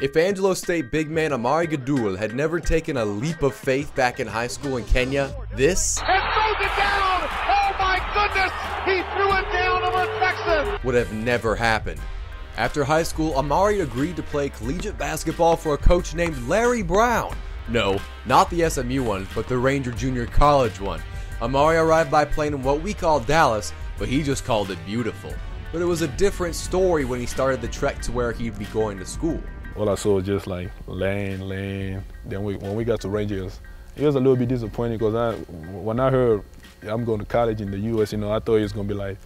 If Angelo State big man Omari Gudul had never taken a leap of faith back in high school in Kenya, this and throws it down. Oh my goodness, he threw it down over Texas. would have never happened. After high school, Omari agreed to play collegiate basketball for a coach named Larry Brown. No, not the SMU one, but the Ranger Junior College one. Omari arrived by plane in what we call Dallas, but he just called it beautiful. But it was a different story when he started the trek to where he'd be going to school. All I saw was just like lane, lane. Then we, when we got to Rangers, it was a little bit disappointing because I, when I heard I'm going to college in the U.S., you know, I thought it was going to be like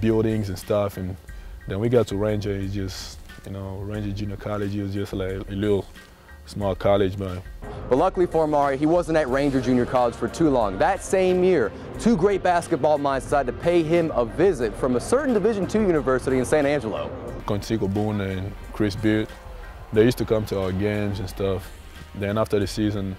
buildings and stuff. And then we got to Ranger, it's just, you know, Ranger Junior College, was just like a little small college, but But luckily for Omari, he wasn't at Ranger Junior College for too long. That same year, two great basketball minds decided to pay him a visit from a certain Division II university in San Angelo. Cinco Boone and Chris Beard, they used to come to our games and stuff. Then after the season,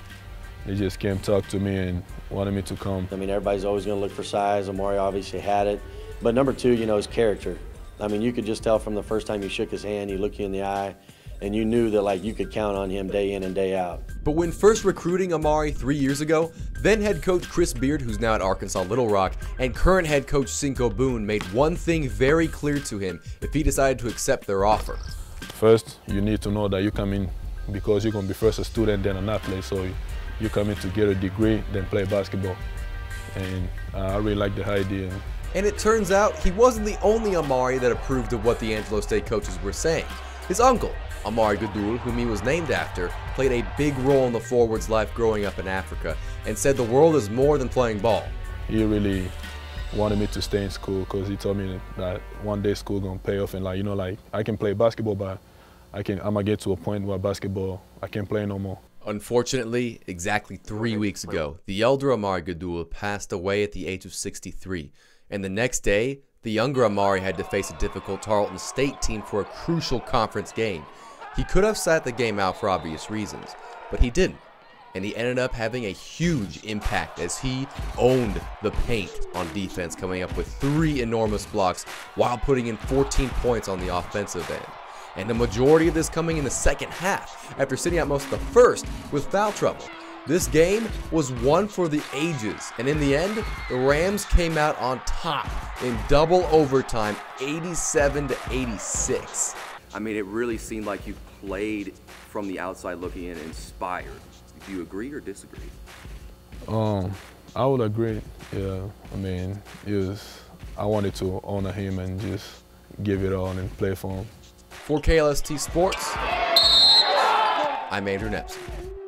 they just came talk to me and wanted me to come. I mean, everybody's always going to look for size. Omari obviously had it. But number two, you know, his character. I mean, you could just tell from the first time you shook his hand, he looked you in the eye, and you knew that, like, you could count on him day in and day out. But when first recruiting Omari three years ago, then head coach Chris Beard, who's now at Arkansas Little Rock, and current head coach Cinco Boone made one thing very clear to him if he decided to accept their offer. First, you need to know that you come in because you're going to be first a student, then an athlete. So you come in to get a degree, then play basketball. And I really like the idea. And it turns out he wasn't the only Omari that approved of what the Angelo State coaches were saying. His uncle, Omari Gudul, whom he was named after, played a big role in the forward's life growing up in Africa and said the world is more than playing ball. He really wanted me to stay in school because he told me that one day school gonna pay off and like you know like I can play basketball but I can I'm gonna get to a point where basketball I can't play no more. Unfortunately, exactly three weeks ago, the elder Omari Gudul passed away at the age of 63. And the next day, the younger Omari had to face a difficult Tarleton State team for a crucial conference game. He could have sat the game out for obvious reasons, but he didn't. And he ended up having a huge impact as he owned the paint on defense, coming up with three enormous blocks while putting in 14 points on the offensive end and the majority of this coming in the second half after sitting out most of the first with foul trouble. This game was one for the ages, and in the end, the Rams came out on top in double overtime, 87 to 86. I mean, it really seemed like you played from the outside looking in inspired. Do you agree or disagree? Um, I would agree. Yeah, I mean, it was. I wanted to honor him and just give it all and play for him. For KLST Sports, I'm Andrew Nepsund.